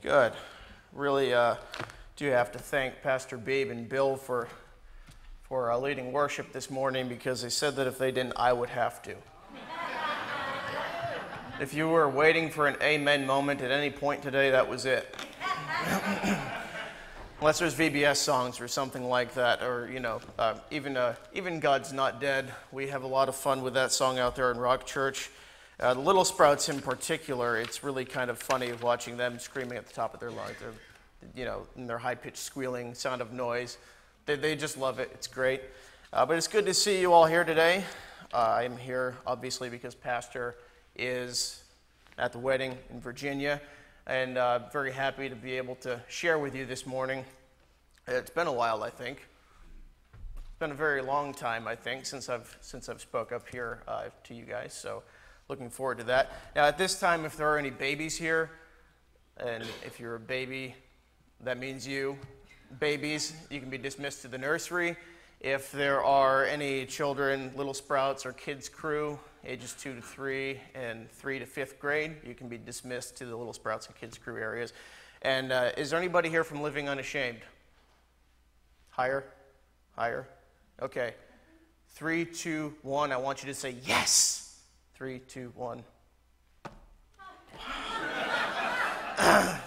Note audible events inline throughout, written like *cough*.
Good. Really uh, do have to thank Pastor Beebe and Bill for, for uh, leading worship this morning because they said that if they didn't, I would have to. if you were waiting for an amen moment at any point today, that was it. *coughs* Unless there's VBS songs or something like that, or you know, uh, even uh, even God's not dead. We have a lot of fun with that song out there in Rock Church. Uh, the Little Sprouts, in particular, it's really kind of funny watching them screaming at the top of their lungs. They're, you know, in their high-pitched squealing sound of noise. They, they just love it. It's great. Uh, but it's good to see you all here today. Uh, I'm here, obviously, because Pastor is at the wedding in Virginia, and uh, very happy to be able to share with you this morning. It's been a while, I think. It's been a very long time, I think, since I've since I've spoke up here uh, to you guys. So looking forward to that. Now, at this time, if there are any babies here, and if you're a baby, that means you. Babies, you can be dismissed to the nursery. If there are any children, little sprouts or kids' crew, ages two to three and three to fifth grade, you can be dismissed to the little sprouts and kids' crew areas. And uh, is there anybody here from Living Unashamed? Higher? Higher? Okay. Three, two, one. I want you to say yes. Three, two, one. *laughs*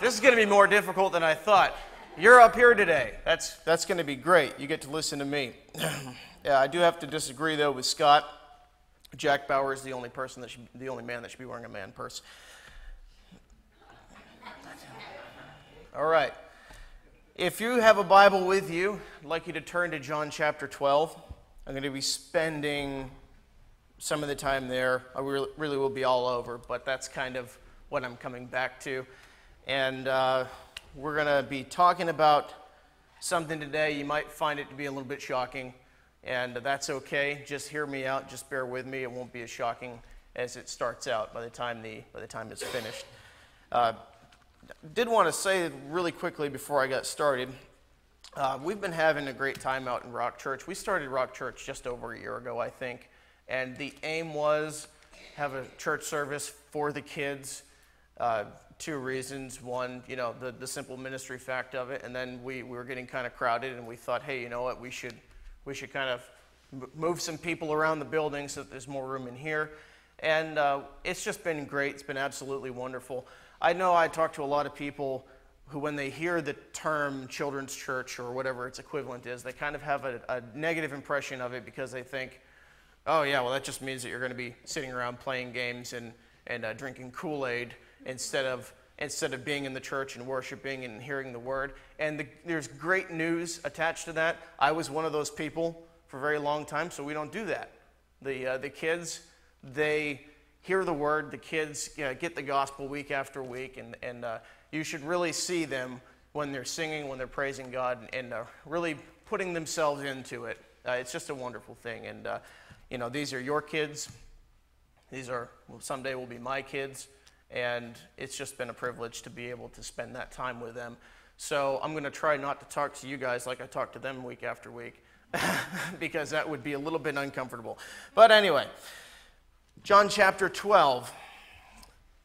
this is going to be more difficult than I thought. You're up here today. That's, that's going to be great. You get to listen to me. *clears throat* yeah, I do have to disagree, though, with Scott. Jack Bauer is the only person that should, the only man that should be wearing a man purse. All right. If you have a Bible with you, I'd like you to turn to John chapter 12. I'm going to be spending some of the time there. I really will be all over, but that's kind of what I'm coming back to. And uh, we're going to be talking about something today. You might find it to be a little bit shocking, and that's okay. Just hear me out. Just bear with me. It won't be as shocking as it starts out by the time the by the time it's finished. Uh, did want to say really quickly before I got started. Uh, we've been having a great time out in Rock Church. We started Rock Church just over a year ago, I think. And the aim was have a church service for the kids. Uh, two reasons. One, you know, the, the simple ministry fact of it. And then we, we were getting kind of crowded and we thought, hey, you know what, we should, we should kind of move some people around the building so that there's more room in here. And uh, it's just been great. It's been absolutely wonderful. I know I talk to a lot of people who, when they hear the term children's church or whatever its equivalent is, they kind of have a, a negative impression of it because they think, Oh, yeah, well, that just means that you're going to be sitting around playing games and, and uh, drinking Kool Aid instead of, instead of being in the church and worshiping and hearing the word. And the, there's great news attached to that. I was one of those people for a very long time, so we don't do that. The, uh, the kids, they hear the word, the kids get the gospel week after week, and, and uh, you should really see them when they're singing, when they're praising God, and, and uh, really putting themselves into it. Uh, it's just a wonderful thing. And uh, you know, these are your kids. These are, well, someday will be my kids. And it's just been a privilege to be able to spend that time with them. So I'm going to try not to talk to you guys like I talk to them week after week, *laughs* because that would be a little bit uncomfortable. But anyway, John chapter 12.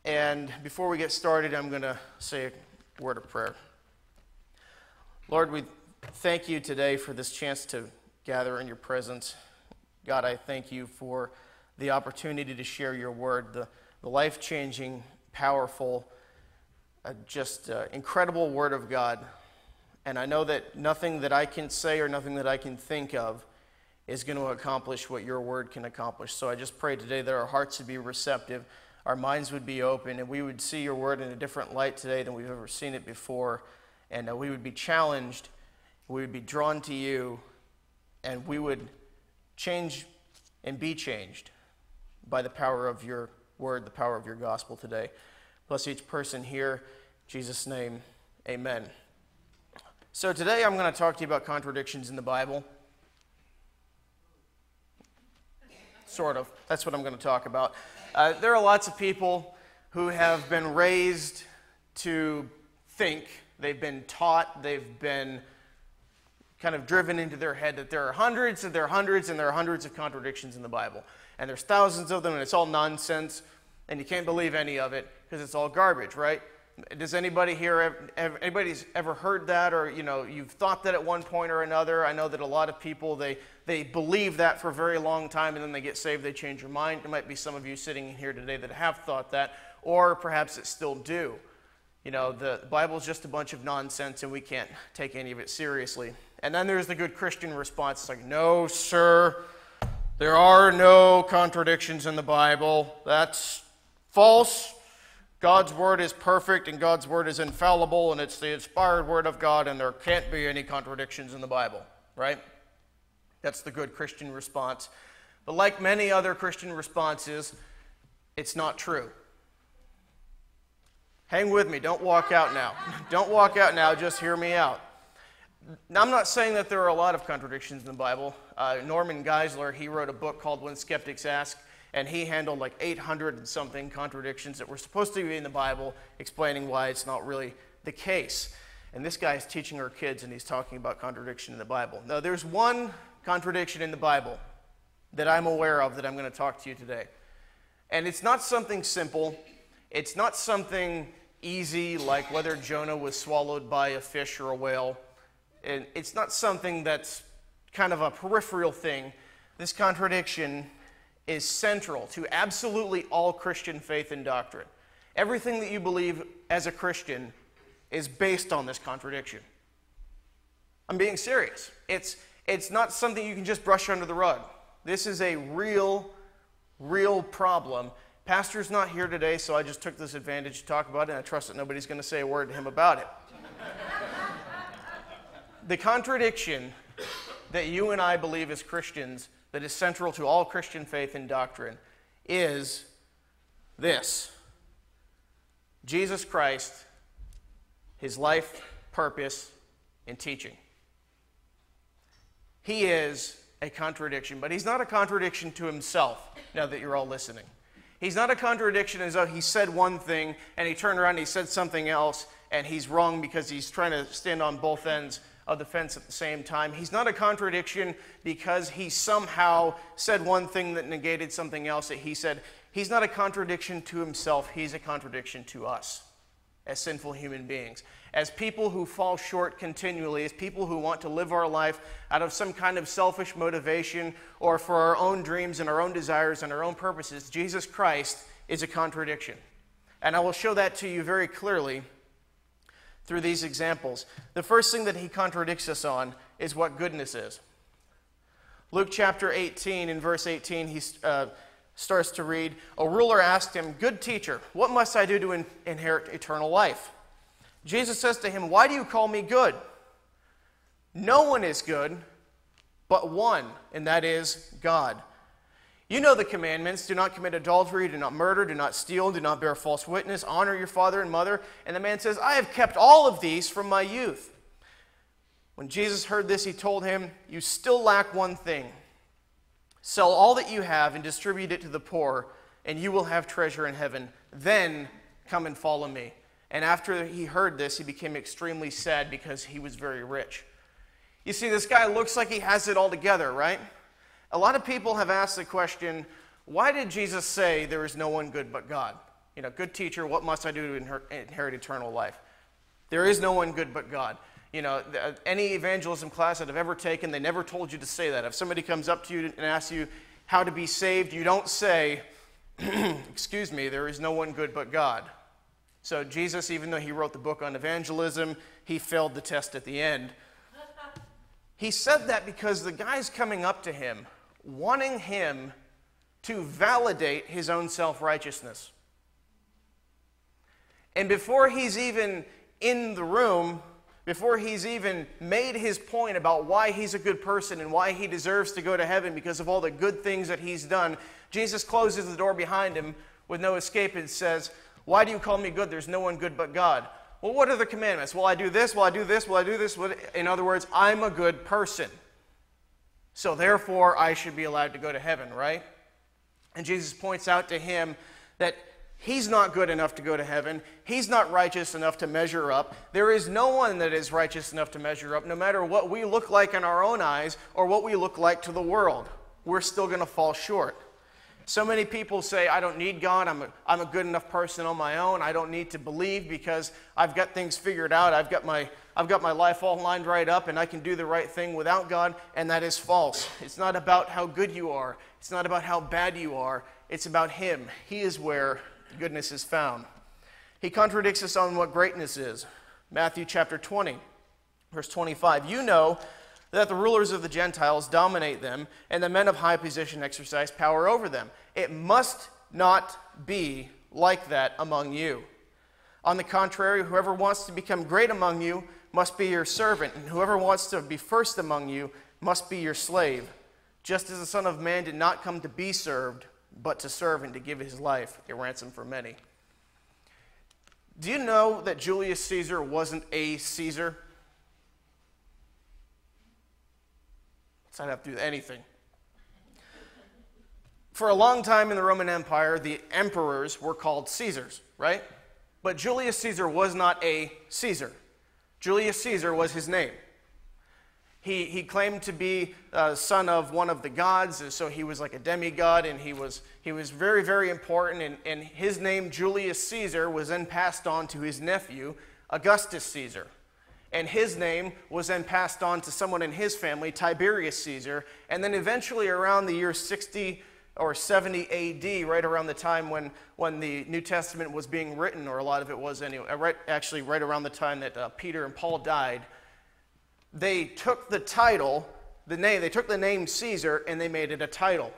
And before we get started, I'm going to say a word of prayer. Lord, we thank you today for this chance to gather in your presence. God, I thank you for the opportunity to share your word, the, the life changing, powerful, uh, just uh, incredible word of God. And I know that nothing that I can say or nothing that I can think of is going to accomplish what your word can accomplish. So I just pray today that our hearts would be receptive, our minds would be open, and we would see your word in a different light today than we've ever seen it before. And uh, we would be challenged, we would be drawn to you, and we would change and be changed by the power of your word, the power of your gospel today. Bless each person here. In Jesus' name, amen. So today I'm going to talk to you about contradictions in the Bible. Sort of. That's what I'm going to talk about. Uh, there are lots of people who have been raised to think, they've been taught, they've been kind of driven into their head that there are hundreds and there are hundreds and there are hundreds of contradictions in the Bible. And there's thousands of them and it's all nonsense and you can't believe any of it because it's all garbage, right? Does anybody here, anybody's ever heard that or, you know, you've thought that at one point or another? I know that a lot of people, they, they believe that for a very long time and then they get saved, they change their mind. There might be some of you sitting here today that have thought that, or perhaps it still do. You know, the Bible is just a bunch of nonsense and we can't take any of it seriously. And then there's the good Christian response. It's like, no, sir, there are no contradictions in the Bible. That's false. God's word is perfect and God's word is infallible and it's the inspired word of God and there can't be any contradictions in the Bible, right? That's the good Christian response. But like many other Christian responses, it's not true. Hang with me. Don't walk out now. *laughs* Don't walk out now. Just hear me out. Now, I'm not saying that there are a lot of contradictions in the Bible. Uh, Norman Geisler, he wrote a book called When Skeptics Ask and he handled like 800 and something contradictions that were supposed to be in the Bible, explaining why it's not really the case. And this guy is teaching our kids, and he's talking about contradiction in the Bible. Now, there's one contradiction in the Bible that I'm aware of that I'm going to talk to you today. And it's not something simple, it's not something easy like whether Jonah was swallowed by a fish or a whale. And it's not something that's kind of a peripheral thing. This contradiction is central to absolutely all Christian faith and doctrine. Everything that you believe as a Christian is based on this contradiction. I'm being serious. It's, it's not something you can just brush under the rug. This is a real, real problem. Pastor's not here today, so I just took this advantage to talk about it, and I trust that nobody's going to say a word to him about it. The contradiction that you and I believe as Christians that is central to all Christian faith and doctrine is this Jesus Christ, his life, purpose, and teaching. He is a contradiction, but he's not a contradiction to himself, now that you're all listening. He's not a contradiction as though he said one thing and he turned around and he said something else and he's wrong because he's trying to stand on both ends of the fence at the same time. He's not a contradiction because he somehow said one thing that negated something else that he said. He's not a contradiction to himself, he's a contradiction to us as sinful human beings. As people who fall short continually, as people who want to live our life out of some kind of selfish motivation or for our own dreams and our own desires and our own purposes, Jesus Christ is a contradiction. And I will show that to you very clearly through these examples. The first thing that he contradicts us on is what goodness is. Luke chapter 18, in verse 18, he uh, starts to read A ruler asked him, Good teacher, what must I do to in- inherit eternal life? Jesus says to him, Why do you call me good? No one is good but one, and that is God. You know the commandments do not commit adultery, do not murder, do not steal, do not bear false witness, honor your father and mother. And the man says, I have kept all of these from my youth. When Jesus heard this, he told him, You still lack one thing. Sell all that you have and distribute it to the poor, and you will have treasure in heaven. Then come and follow me. And after he heard this, he became extremely sad because he was very rich. You see, this guy looks like he has it all together, right? A lot of people have asked the question why did Jesus say there is no one good but God? You know, good teacher, what must I do to inherit eternal life? There is no one good but God. You know, uh, any evangelism class that I've ever taken, they never told you to say that. If somebody comes up to you and asks you how to be saved, you don't say, *clears throat* Excuse me, there is no one good but God. So, Jesus, even though he wrote the book on evangelism, he failed the test at the end. He said that because the guy's coming up to him wanting him to validate his own self righteousness. And before he's even in the room, before he's even made his point about why he's a good person and why he deserves to go to heaven because of all the good things that he's done, Jesus closes the door behind him with no escape and says, Why do you call me good? There's no one good but God. Well, what are the commandments? Well, I do this, well, I do this, well, I do this. In other words, I'm a good person. So therefore, I should be allowed to go to heaven, right? And Jesus points out to him that he's not good enough to go to heaven. He's not righteous enough to measure up. There is no one that is righteous enough to measure up, no matter what we look like in our own eyes or what we look like to the world. We're still going to fall short. So many people say, I don't need God. I'm a, I'm a good enough person on my own. I don't need to believe because I've got things figured out. I've got, my, I've got my life all lined right up and I can do the right thing without God. And that is false. It's not about how good you are, it's not about how bad you are. It's about Him. He is where goodness is found. He contradicts us on what greatness is. Matthew chapter 20, verse 25. You know that the rulers of the Gentiles dominate them, and the men of high position exercise power over them. It must not be like that among you. On the contrary, whoever wants to become great among you must be your servant, and whoever wants to be first among you must be your slave, just as the Son of Man did not come to be served, but to serve and to give his life a ransom for many. Do you know that Julius Caesar wasn't a Caesar? So I'd have to do anything. For a long time in the Roman Empire, the emperors were called Caesars, right? But Julius Caesar was not a Caesar. Julius Caesar was his name. He, he claimed to be a son of one of the gods, so he was like a demigod, and he was, he was very, very important. And, and his name, Julius Caesar, was then passed on to his nephew, Augustus Caesar and his name was then passed on to someone in his family, Tiberius Caesar, and then eventually around the year 60 or 70 AD, right around the time when, when the New Testament was being written, or a lot of it was anyway, uh, right, actually right around the time that uh, Peter and Paul died, they took the title, the name, they took the name Caesar and they made it a title.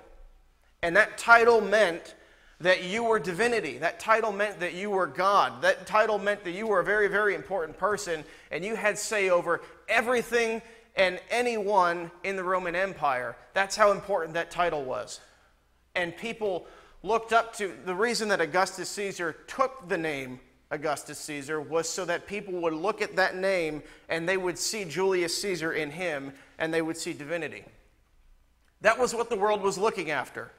And that title meant that you were divinity. That title meant that you were God. That title meant that you were a very, very important person and you had say over everything and anyone in the Roman Empire. That's how important that title was. And people looked up to the reason that Augustus Caesar took the name Augustus Caesar was so that people would look at that name and they would see Julius Caesar in him and they would see divinity. That was what the world was looking after.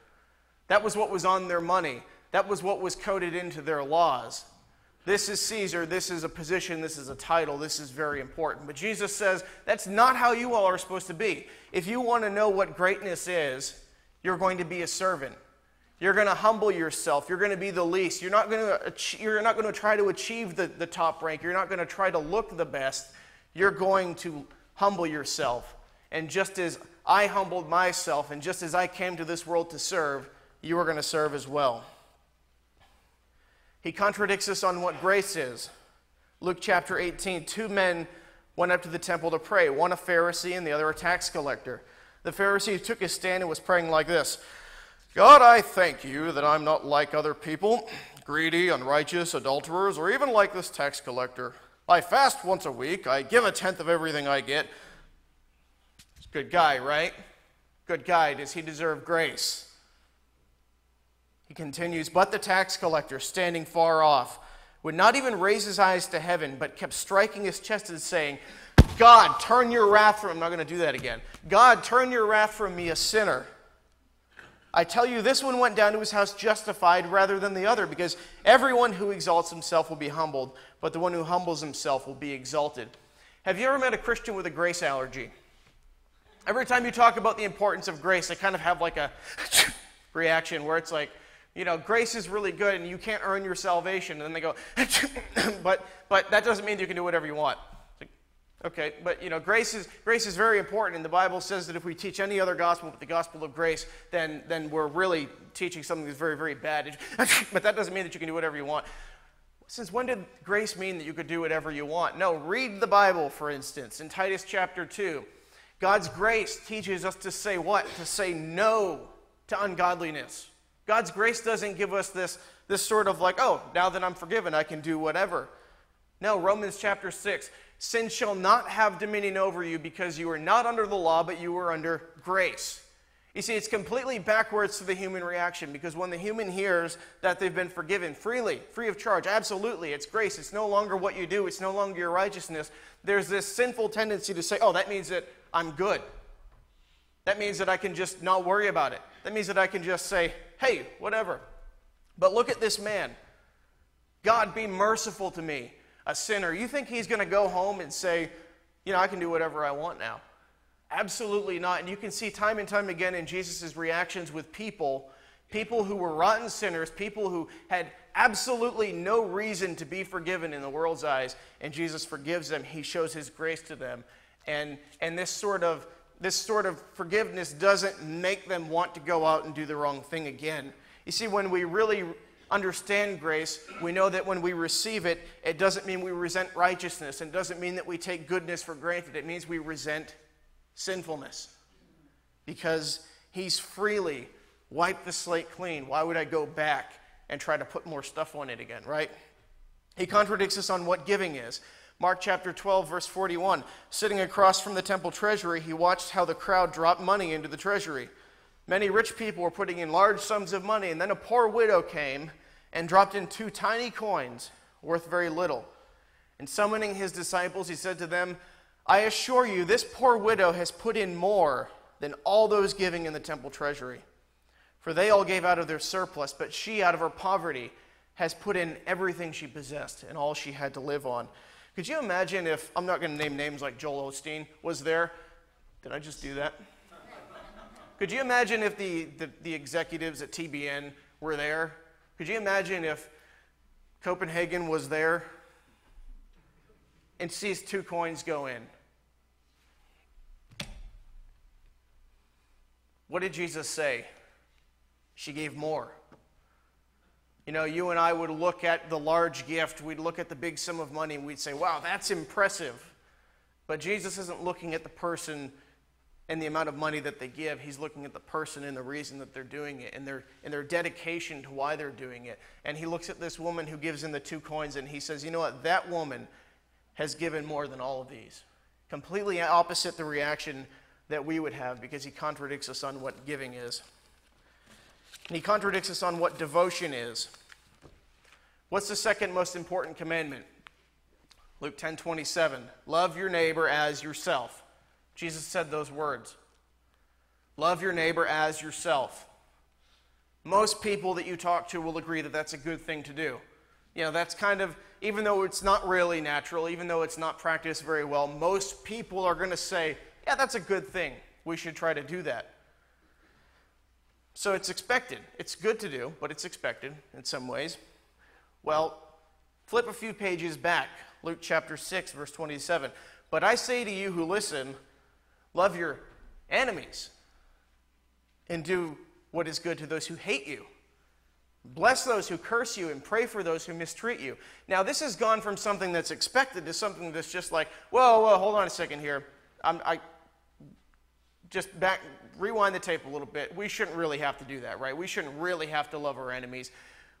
That was what was on their money. That was what was coded into their laws. This is Caesar. This is a position. This is a title. This is very important. But Jesus says that's not how you all are supposed to be. If you want to know what greatness is, you're going to be a servant. You're going to humble yourself. You're going to be the least. You're not going to, you're not going to try to achieve the, the top rank. You're not going to try to look the best. You're going to humble yourself. And just as I humbled myself, and just as I came to this world to serve, you are going to serve as well. He contradicts us on what grace is. Luke chapter 18 two men went up to the temple to pray, one a Pharisee and the other a tax collector. The Pharisee took his stand and was praying like this God, I thank you that I'm not like other people, greedy, unrighteous, adulterers, or even like this tax collector. I fast once a week, I give a tenth of everything I get. Good guy, right? Good guy. Does he deserve grace? He continues, But the tax collector, standing far off, would not even raise his eyes to heaven, but kept striking his chest and saying, God, turn your wrath from I'm not going to do that again. God, turn your wrath from me, a sinner. I tell you, this one went down to his house justified rather than the other, because everyone who exalts himself will be humbled, but the one who humbles himself will be exalted. Have you ever met a Christian with a grace allergy? Every time you talk about the importance of grace, they kind of have like a *laughs* reaction where it's like, you know, grace is really good and you can't earn your salvation. And then they go, *laughs* but, but that doesn't mean you can do whatever you want. Okay, but you know, grace is, grace is very important, and the Bible says that if we teach any other gospel but the gospel of grace, then, then we're really teaching something that's very, very bad. *laughs* but that doesn't mean that you can do whatever you want. Since when did grace mean that you could do whatever you want? No, read the Bible, for instance, in Titus chapter 2. God's grace teaches us to say what? To say no to ungodliness. God's grace doesn't give us this, this sort of like, oh, now that I'm forgiven, I can do whatever. No, Romans chapter 6 sin shall not have dominion over you because you are not under the law, but you are under grace. You see, it's completely backwards to the human reaction because when the human hears that they've been forgiven freely, free of charge, absolutely, it's grace. It's no longer what you do, it's no longer your righteousness. There's this sinful tendency to say, oh, that means that I'm good. That means that I can just not worry about it. That means that I can just say, hey, whatever. But look at this man. God, be merciful to me, a sinner. You think he's going to go home and say, you know, I can do whatever I want now? Absolutely not. And you can see time and time again in Jesus' reactions with people, People who were rotten sinners, people who had absolutely no reason to be forgiven in the world's eyes, and Jesus forgives them. He shows his grace to them. And, and this, sort of, this sort of forgiveness doesn't make them want to go out and do the wrong thing again. You see, when we really understand grace, we know that when we receive it, it doesn't mean we resent righteousness. and doesn't mean that we take goodness for granted. It means we resent sinfulness. Because He's freely wiped the slate clean. Why would I go back and try to put more stuff on it again, right? He contradicts us on what giving is. Mark chapter 12, verse 41. Sitting across from the temple treasury, he watched how the crowd dropped money into the treasury. Many rich people were putting in large sums of money, and then a poor widow came and dropped in two tiny coins worth very little. And summoning his disciples, he said to them, I assure you, this poor widow has put in more than all those giving in the temple treasury. For they all gave out of their surplus, but she, out of her poverty, has put in everything she possessed and all she had to live on. Could you imagine if, I'm not going to name names like Joel Osteen was there? Did I just do that? Could you imagine if the, the, the executives at TBN were there could you imagine if Copenhagen was there and sees two coins go in? What did Jesus say? She gave more. You know, you and I would look at the large gift, we'd look at the big sum of money, and we'd say, wow, that's impressive. But Jesus isn't looking at the person and the amount of money that they give. He's looking at the person and the reason that they're doing it and their, and their dedication to why they're doing it. And he looks at this woman who gives him the two coins and he says, You know what? That woman has given more than all of these. Completely opposite the reaction that we would have because he contradicts us on what giving is. And he contradicts us on what devotion is. What's the second most important commandment? Luke 10 27. Love your neighbor as yourself. Jesus said those words Love your neighbor as yourself. Most people that you talk to will agree that that's a good thing to do. You know, that's kind of, even though it's not really natural, even though it's not practiced very well, most people are going to say, yeah, that's a good thing. We should try to do that. So it's expected. It's good to do, but it's expected in some ways. Well, flip a few pages back, Luke chapter 6, verse 27. But I say to you who listen, Love your enemies and do what is good to those who hate you. Bless those who curse you and pray for those who mistreat you. Now, this has gone from something that's expected to something that's just like, whoa, whoa, hold on a second here. I'm, I just back, rewind the tape a little bit. We shouldn't really have to do that, right? We shouldn't really have to love our enemies.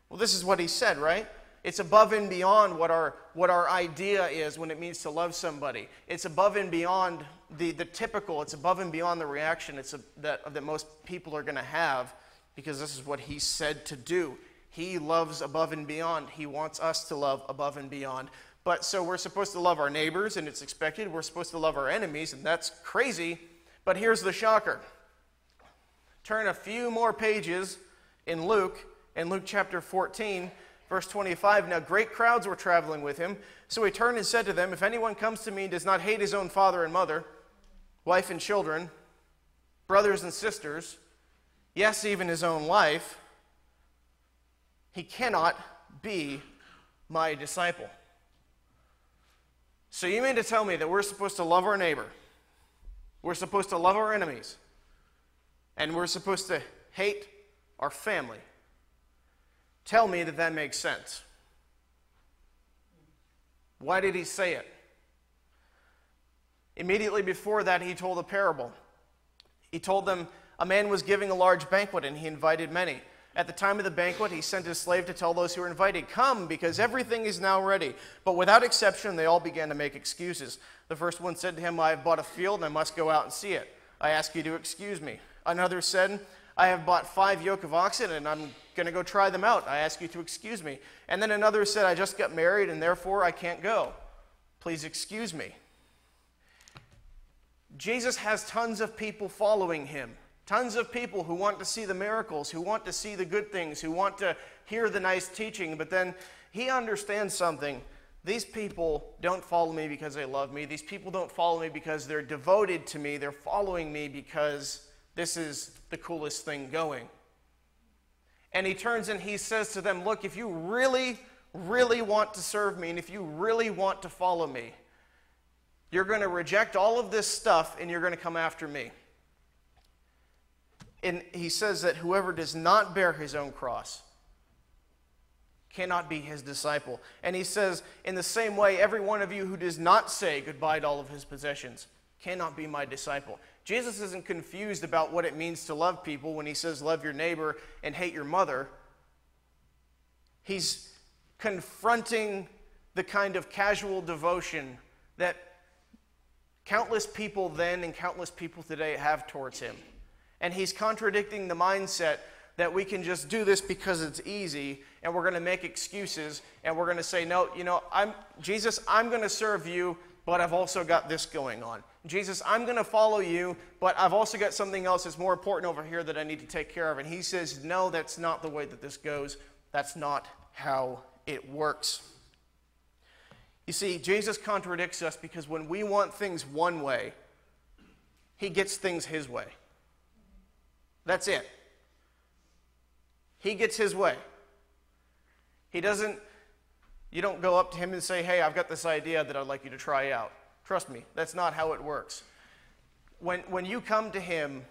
Well, this is what he said, right? It's above and beyond what our, what our idea is when it means to love somebody. It's above and beyond the, the typical, it's above and beyond the reaction it's a, that, that most people are going to have because this is what he said to do. He loves above and beyond. He wants us to love above and beyond. But so we're supposed to love our neighbors, and it's expected. We're supposed to love our enemies, and that's crazy. But here's the shocker turn a few more pages in Luke, in Luke chapter 14 Verse 25 Now great crowds were traveling with him. So he turned and said to them, If anyone comes to me and does not hate his own father and mother, wife and children, brothers and sisters, yes, even his own life, he cannot be my disciple. So you mean to tell me that we're supposed to love our neighbor, we're supposed to love our enemies, and we're supposed to hate our family? Tell me that that makes sense. Why did he say it? Immediately before that, he told a parable. He told them a man was giving a large banquet and he invited many. At the time of the banquet, he sent his slave to tell those who were invited, Come, because everything is now ready. But without exception, they all began to make excuses. The first one said to him, I have bought a field and I must go out and see it. I ask you to excuse me. Another said, I have bought five yoke of oxen and I'm going to go try them out. I ask you to excuse me. And then another said, I just got married and therefore I can't go. Please excuse me. Jesus has tons of people following him. Tons of people who want to see the miracles, who want to see the good things, who want to hear the nice teaching. But then he understands something. These people don't follow me because they love me. These people don't follow me because they're devoted to me. They're following me because this is the coolest thing going. And he turns and he says to them, Look, if you really, really want to serve me and if you really want to follow me, you're going to reject all of this stuff and you're going to come after me. And he says that whoever does not bear his own cross cannot be his disciple. And he says, in the same way, every one of you who does not say goodbye to all of his possessions cannot be my disciple. Jesus isn't confused about what it means to love people when he says, love your neighbor and hate your mother. He's confronting the kind of casual devotion that countless people then and countless people today have towards him. And he's contradicting the mindset that we can just do this because it's easy and we're going to make excuses and we're going to say, no, you know, I'm, Jesus, I'm going to serve you, but I've also got this going on. Jesus, I'm going to follow you, but I've also got something else that's more important over here that I need to take care of. And he says, no, that's not the way that this goes. That's not how it works. You see, Jesus contradicts us because when we want things one way, he gets things his way. That's it. He gets his way. He doesn't, you don't go up to him and say, hey, I've got this idea that I'd like you to try out. Trust me, that's not how it works. When, when you come to him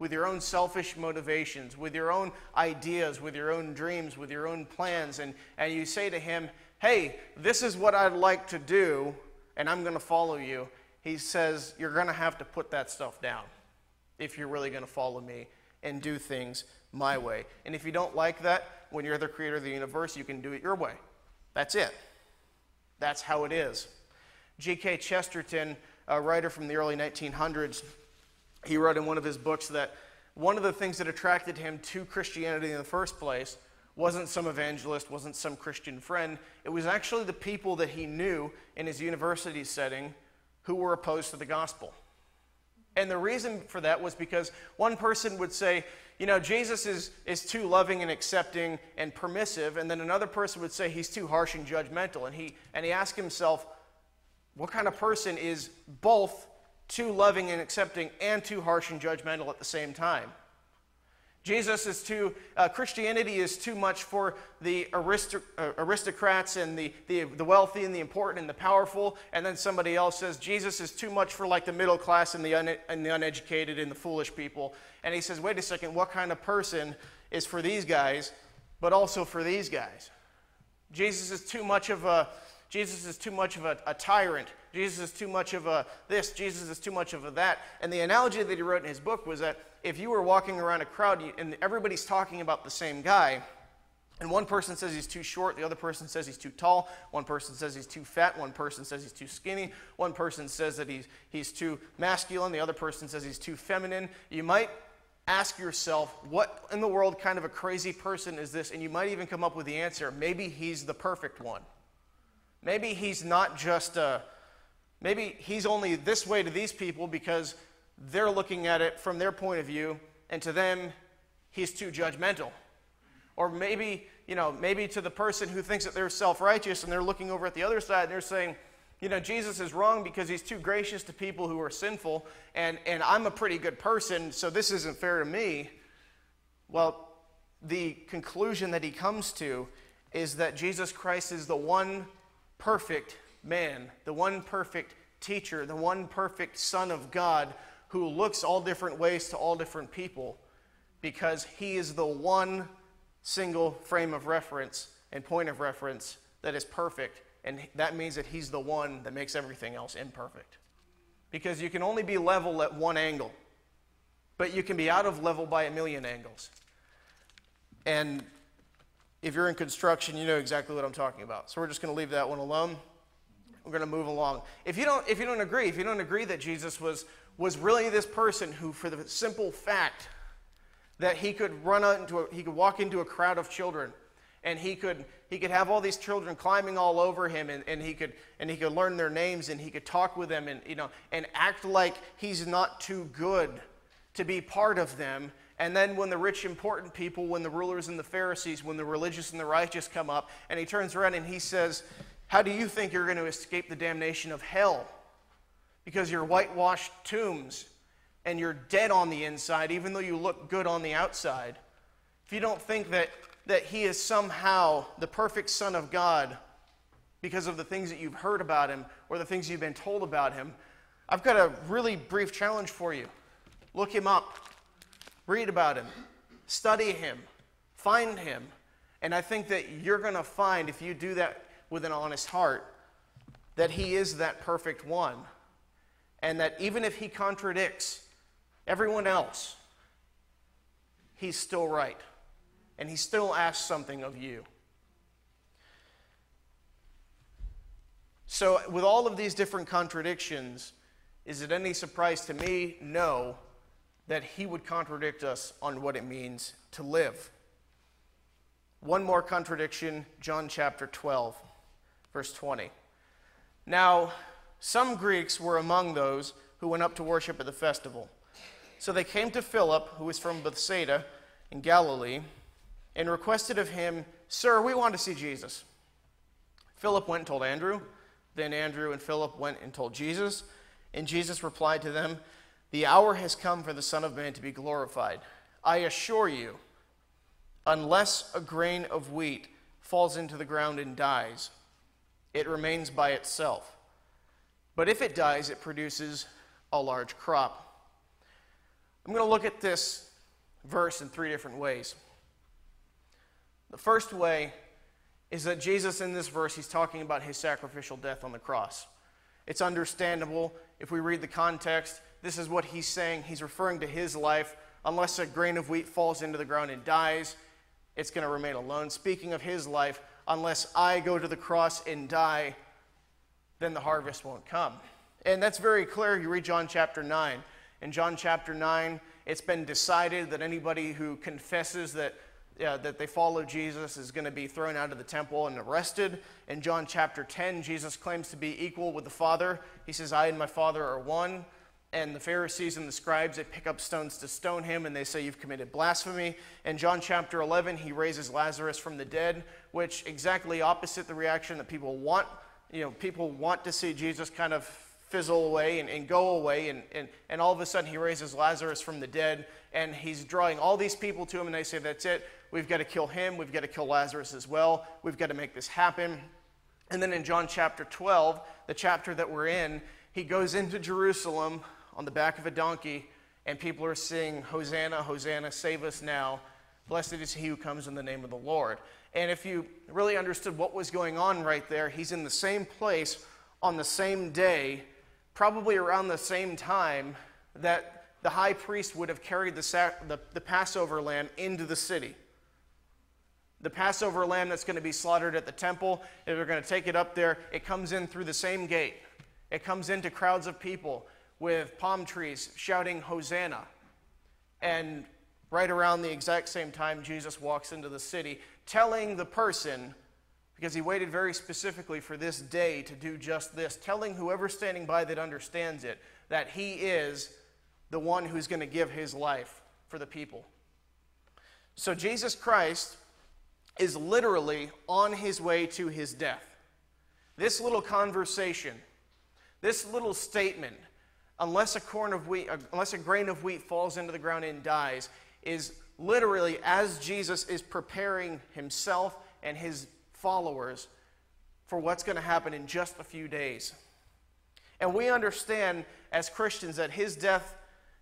with your own selfish motivations, with your own ideas, with your own dreams, with your own plans, and, and you say to him, hey, this is what I'd like to do, and I'm going to follow you, he says, you're going to have to put that stuff down if you're really going to follow me and do things my way. And if you don't like that, when you're the creator of the universe, you can do it your way. That's it. That's how it is. G.K. Chesterton, a writer from the early 1900s, he wrote in one of his books that one of the things that attracted him to Christianity in the first place wasn't some evangelist, wasn't some Christian friend. It was actually the people that he knew in his university setting who were opposed to the gospel. And the reason for that was because one person would say, you know, Jesus is, is too loving and accepting and permissive, and then another person would say he's too harsh and judgmental. And he, and he asked himself, what kind of person is both too loving and accepting and too harsh and judgmental at the same time? Jesus is too, uh, Christianity is too much for the aristoc- uh, aristocrats and the, the, the wealthy and the important and the powerful. And then somebody else says Jesus is too much for like the middle class and the, un- and the uneducated and the foolish people. And he says, wait a second, what kind of person is for these guys, but also for these guys? Jesus is too much of a, Jesus is too much of a, a, tyrant. Jesus is too much of a this. Jesus is too much of a that. And the analogy that he wrote in his book was that if you were walking around a crowd and everybody's talking about the same guy, and one person says he's too short, the other person says he's too tall, one person says he's too fat, one person says he's too skinny, one person says that he's, he's too masculine, the other person says he's too feminine, you might ask yourself, what in the world kind of a crazy person is this? And you might even come up with the answer. Maybe he's the perfect one. Maybe he's not just a, maybe he's only this way to these people because they're looking at it from their point of view, and to them, he's too judgmental. Or maybe, you know, maybe to the person who thinks that they're self righteous and they're looking over at the other side and they're saying, you know, Jesus is wrong because he's too gracious to people who are sinful, and, and I'm a pretty good person, so this isn't fair to me. Well, the conclusion that he comes to is that Jesus Christ is the one perfect man, the one perfect teacher, the one perfect Son of God who looks all different ways to all different people because he is the one single frame of reference and point of reference that is perfect. And that means that he's the one that makes everything else imperfect. Because you can only be level at one angle, but you can be out of level by a million angles. And if you're in construction, you know exactly what I'm talking about. So we're just going to leave that one alone. We're going to move along. If you don't, if you don't agree, if you don't agree that Jesus was was really this person who, for the simple fact that he could run into a, he could walk into a crowd of children and he could he could have all these children climbing all over him and, and he could and he could learn their names and he could talk with them and you know and act like he's not too good to be part of them. And then when the rich important people when the rulers and the pharisees when the religious and the righteous come up and he turns around and he says how do you think you're going to escape the damnation of hell because you're whitewashed tombs and you're dead on the inside, even though you look good on the outside. if you don't think that, that he is somehow the perfect Son of God because of the things that you've heard about him or the things you've been told about him, I've got a really brief challenge for you. Look him up, read about him, study him, find him. And I think that you're going to find, if you do that with an honest heart, that he is that perfect one. And that even if he contradicts everyone else, he's still right. And he still asks something of you. So, with all of these different contradictions, is it any surprise to me? No, that he would contradict us on what it means to live. One more contradiction, John chapter 12, verse 20. Now, some Greeks were among those who went up to worship at the festival. So they came to Philip, who was from Bethsaida in Galilee, and requested of him, Sir, we want to see Jesus. Philip went and told Andrew. Then Andrew and Philip went and told Jesus. And Jesus replied to them, The hour has come for the Son of Man to be glorified. I assure you, unless a grain of wheat falls into the ground and dies, it remains by itself. But if it dies, it produces a large crop. I'm going to look at this verse in three different ways. The first way is that Jesus, in this verse, he's talking about his sacrificial death on the cross. It's understandable if we read the context. This is what he's saying. He's referring to his life. Unless a grain of wheat falls into the ground and dies, it's going to remain alone. Speaking of his life, unless I go to the cross and die, then the harvest won't come. And that's very clear. You read John chapter 9. In John chapter 9, it's been decided that anybody who confesses that, uh, that they follow Jesus is going to be thrown out of the temple and arrested. In John chapter 10, Jesus claims to be equal with the Father. He says, I and my Father are one. And the Pharisees and the scribes, they pick up stones to stone him and they say, You've committed blasphemy. In John chapter 11, he raises Lazarus from the dead, which exactly opposite the reaction that people want. You know, people want to see Jesus kind of fizzle away and, and go away. And, and, and all of a sudden, he raises Lazarus from the dead, and he's drawing all these people to him, and they say, That's it. We've got to kill him. We've got to kill Lazarus as well. We've got to make this happen. And then in John chapter 12, the chapter that we're in, he goes into Jerusalem on the back of a donkey, and people are singing, Hosanna, Hosanna, save us now. Blessed is he who comes in the name of the Lord. And if you really understood what was going on right there, he's in the same place on the same day probably around the same time that the high priest would have carried the, sac- the, the Passover lamb into the city. The Passover lamb that's going to be slaughtered at the temple, they're going to take it up there, it comes in through the same gate. It comes into crowds of people with palm trees shouting, Hosanna. And right around the exact same time, Jesus walks into the city, telling the person because he waited very specifically for this day to do just this, telling whoever's standing by that understands it that he is the one who's going to give his life for the people. So Jesus Christ is literally on his way to his death. This little conversation, this little statement, unless a corn of wheat, unless a grain of wheat falls into the ground and dies, is literally as Jesus is preparing himself and his followers for what's going to happen in just a few days. And we understand as Christians that his death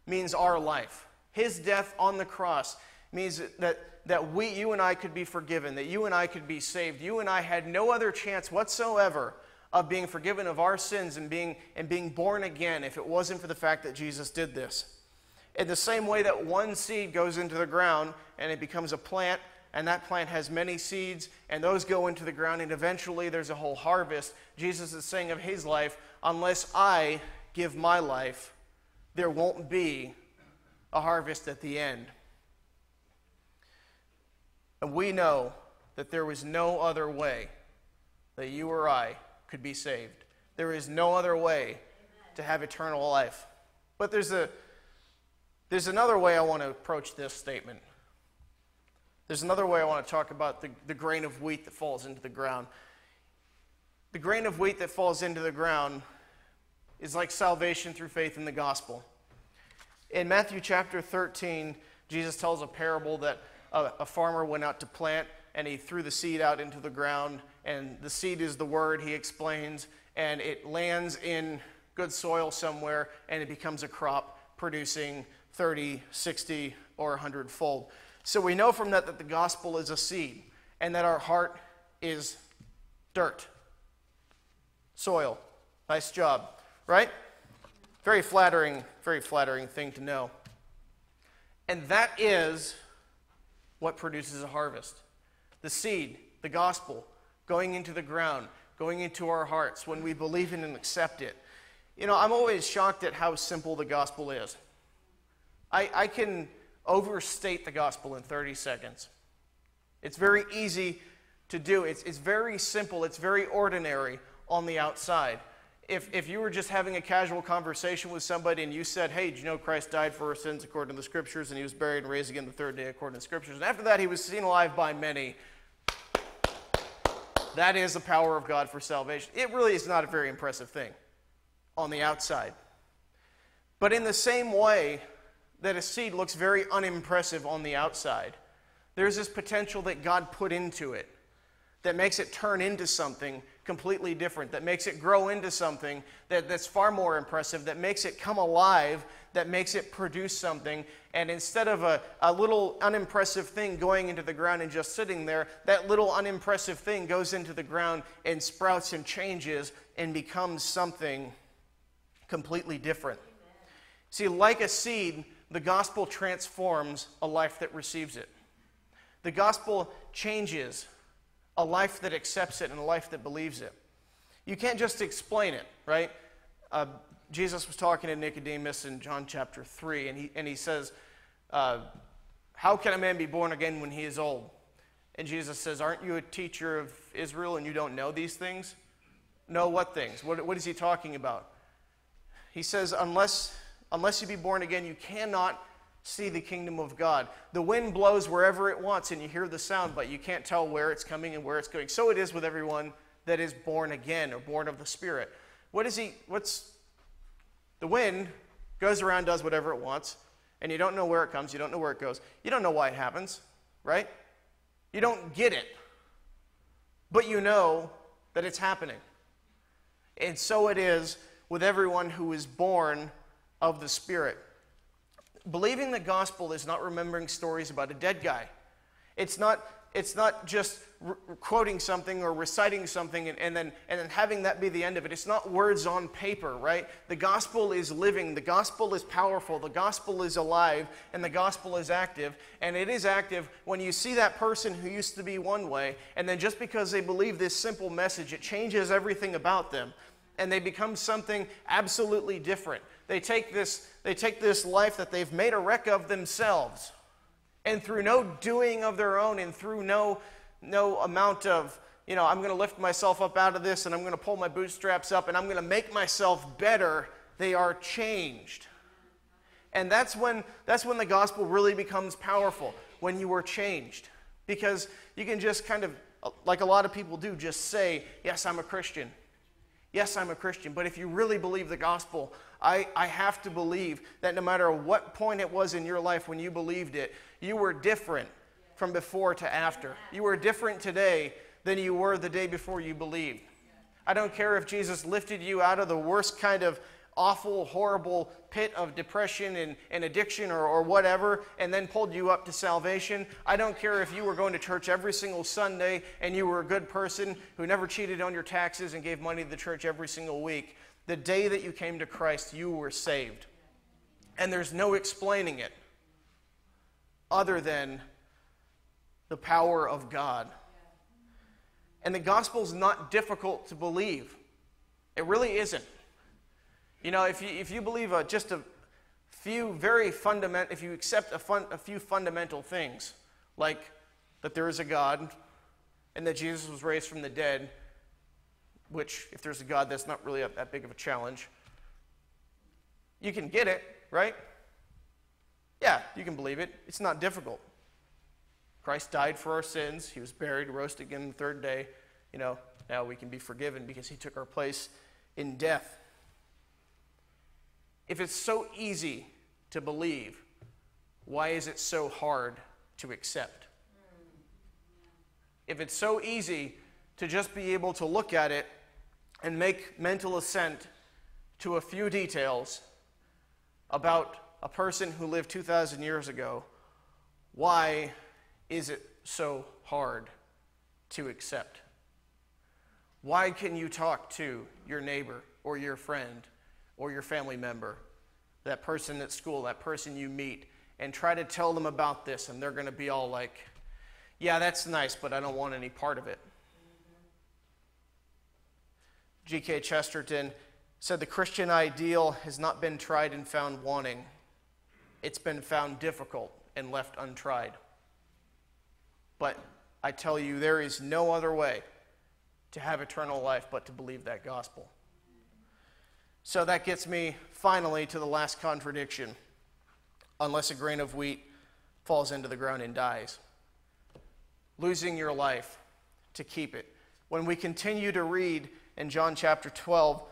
means our life. His death on the cross means that, that we, you and I could be forgiven, that you and I could be saved. You and I had no other chance whatsoever of being forgiven of our sins and being, and being born again if it wasn't for the fact that Jesus did this. In the same way that one seed goes into the ground and it becomes a plant and that plant has many seeds, and those go into the ground, and eventually there's a whole harvest. Jesus is saying of his life, unless I give my life, there won't be a harvest at the end. And we know that there was no other way that you or I could be saved. There is no other way to have eternal life. But there's a there's another way I want to approach this statement. There's another way I want to talk about the, the grain of wheat that falls into the ground. The grain of wheat that falls into the ground is like salvation through faith in the gospel. In Matthew chapter 13, Jesus tells a parable that a, a farmer went out to plant and he threw the seed out into the ground, and the seed is the word, he explains, and it lands in good soil somewhere and it becomes a crop producing 30, 60, or 100 fold. So we know from that that the gospel is a seed and that our heart is dirt, soil. Nice job, right? Very flattering, very flattering thing to know. And that is what produces a harvest the seed, the gospel, going into the ground, going into our hearts when we believe in and accept it. You know, I'm always shocked at how simple the gospel is. I, I can overstate the gospel in 30 seconds. It's very easy to do, it's, it's very simple, it's very ordinary on the outside. If, if you were just having a casual conversation with somebody and you said, Hey, do you know Christ died for our sins according to the scriptures and he was buried and raised again the third day according to the scriptures? And after that, he was seen alive by many. That is the power of God for salvation. It really is not a very impressive thing on the outside. But in the same way that a seed looks very unimpressive on the outside, there's this potential that God put into it that makes it turn into something completely different, that makes it grow into something that, that's far more impressive, that makes it come alive, that makes it produce something. And instead of a, a little unimpressive thing going into the ground and just sitting there, that little unimpressive thing goes into the ground and sprouts and changes and becomes something completely different. See, like a seed, the gospel transforms a life that receives it. The gospel changes a life that accepts it and a life that believes it. You can't just explain it, right? Uh, Jesus was talking to Nicodemus in John chapter 3, and he, and he says, uh, How can a man be born again when he is old? And Jesus says, Aren't you a teacher of Israel and you don't know these things? Know what things? What, what is he talking about? He says, Unless, unless you be born again, you cannot see the kingdom of God. The wind blows wherever it wants, and you hear the sound, but you can't tell where it's coming and where it's going. So it is with everyone that is born again or born of the Spirit. What is he? What's the wind goes around, does whatever it wants, and you don't know where it comes, you don't know where it goes, you don't know why it happens, right? You don't get it, but you know that it's happening. And so it is with everyone who is born of the Spirit believing the gospel is not remembering stories about a dead guy. It's not, it's not just re- quoting something or reciting something and, and, then, and then having that be the end of it. It's not words on paper, right? The gospel is living, the gospel is powerful, the gospel is alive, and the gospel is active. And it is active when you see that person who used to be one way, and then just because they believe this simple message, it changes everything about them. And they become something absolutely different. They take this, they take this life that they've made a wreck of themselves, and through no doing of their own, and through no, no amount of, you know, I'm going to lift myself up out of this, and I'm going to pull my bootstraps up, and I'm going to make myself better, they are changed. And that's when, that's when the gospel really becomes powerful, when you are changed. Because you can just kind of, like a lot of people do, just say, Yes, I'm a Christian. Yes, I'm a Christian. But if you really believe the gospel, I, I have to believe that no matter what point it was in your life when you believed it, you were different from before to after. You were different today than you were the day before you believed. I don't care if Jesus lifted you out of the worst kind of awful, horrible pit of depression and, and addiction or, or whatever, and then pulled you up to salvation. I don't care if you were going to church every single Sunday and you were a good person who never cheated on your taxes and gave money to the church every single week. The day that you came to Christ, you were saved. And there's no explaining it other than the power of God. And the gospel is not difficult to believe. It really isn't. You know, if you, if you believe a, just a few very fundamental, if you accept a, fun, a few fundamental things, like that there is a God and that Jesus was raised from the dead, which, if there's a God, that's not really a, that big of a challenge. You can get it, right? Yeah, you can believe it. It's not difficult. Christ died for our sins. He was buried, rose again the third day. You know, now we can be forgiven because he took our place in death. If it's so easy to believe, why is it so hard to accept. If it's so easy to just be able to look at it and make mental assent to a few details about a person who lived 2,000 years ago, why is it so hard to accept? Why can you talk to your neighbor or your friend or your family member, that person at school, that person you meet, and try to tell them about this, and they're going to be all like, yeah, that's nice, but I don't want any part of it. G.K. Chesterton said the Christian ideal has not been tried and found wanting, it's been found difficult and left untried. But I tell you, there is no other way to have eternal life but to believe that gospel. So that gets me finally to the last contradiction unless a grain of wheat falls into the ground and dies. Losing your life to keep it. When we continue to read in John chapter 12,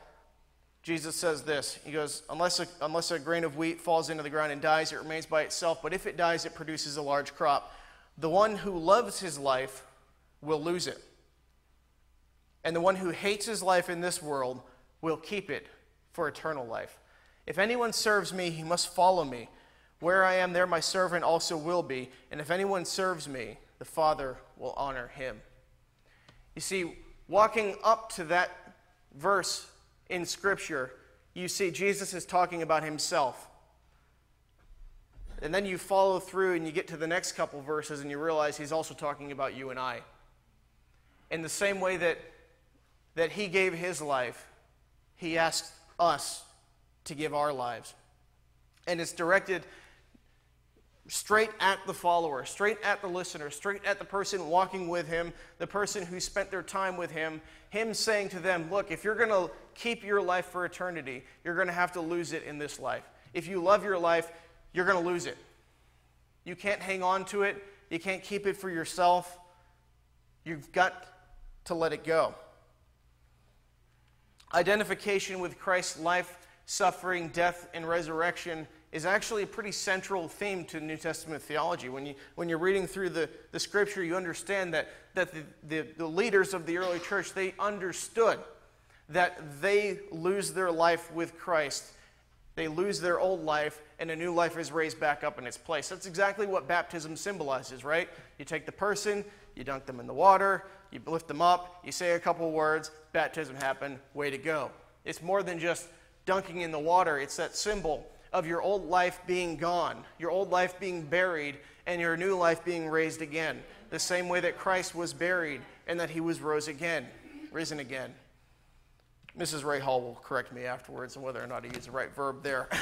Jesus says this He goes, unless a, unless a grain of wheat falls into the ground and dies, it remains by itself, but if it dies, it produces a large crop. The one who loves his life will lose it. And the one who hates his life in this world will keep it for eternal life. If anyone serves me, he must follow me. Where I am, there my servant also will be. And if anyone serves me, the Father will honor him. You see, walking up to that verse in Scripture, you see Jesus is talking about himself. And then you follow through and you get to the next couple verses and you realize he's also talking about you and I. In the same way that, that he gave his life, he asked us to give our lives. And it's directed straight at the follower, straight at the listener, straight at the person walking with him, the person who spent their time with him, him saying to them, Look, if you're going to keep your life for eternity, you're going to have to lose it in this life. If you love your life, you're going to lose it. You can't hang on to it, you can't keep it for yourself. You've got to let it go. Identification with Christ's life, suffering, death, and resurrection is actually a pretty central theme to New Testament theology. When, you, when you're reading through the, the scripture, you understand that, that the, the, the leaders of the early church, they understood that they lose their life with Christ. They lose their old life, and a new life is raised back up in its place. That's exactly what baptism symbolizes, right? You take the person, you dunk them in the water, you lift them up, you say a couple words, baptism happened, way to go. It's more than just dunking in the water, it's that symbol of your old life being gone, your old life being buried, and your new life being raised again. The same way that Christ was buried and that he was rose again, risen again. Mrs. Ray Hall will correct me afterwards on whether or not he used the right verb there. *laughs*